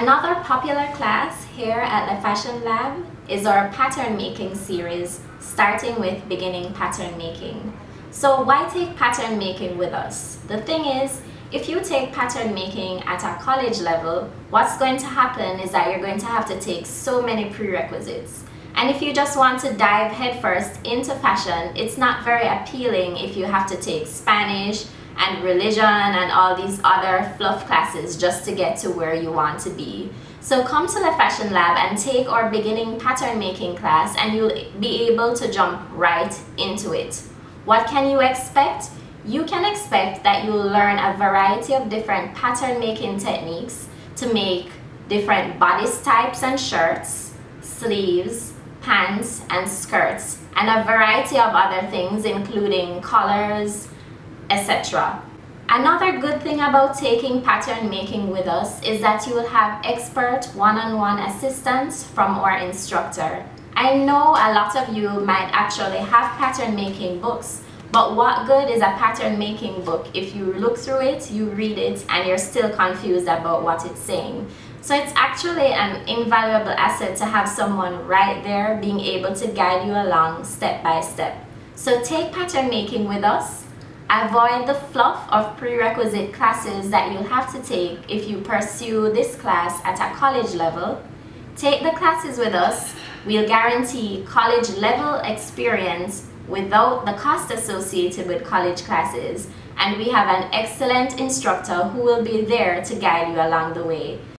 Another popular class here at the Fashion Lab is our pattern making series, starting with beginning pattern making. So why take pattern making with us? The thing is, if you take pattern making at a college level, what's going to happen is that you're going to have to take so many prerequisites. And if you just want to dive headfirst into fashion, it's not very appealing if you have to take Spanish, and religion and all these other fluff classes just to get to where you want to be. So come to the Fashion Lab and take our beginning pattern making class and you'll be able to jump right into it. What can you expect? You can expect that you'll learn a variety of different pattern making techniques to make different bodice types and shirts, sleeves, pants and skirts, and a variety of other things including colors, etc. Another good thing about taking pattern making with us is that you will have expert one-on-one -on -one assistance from our instructor. I know a lot of you might actually have pattern making books, but what good is a pattern making book if you look through it, you read it, and you're still confused about what it's saying? So it's actually an invaluable asset to have someone right there being able to guide you along step by step. So take pattern making with us Avoid the fluff of prerequisite classes that you'll have to take if you pursue this class at a college level. Take the classes with us. We'll guarantee college level experience without the cost associated with college classes and we have an excellent instructor who will be there to guide you along the way.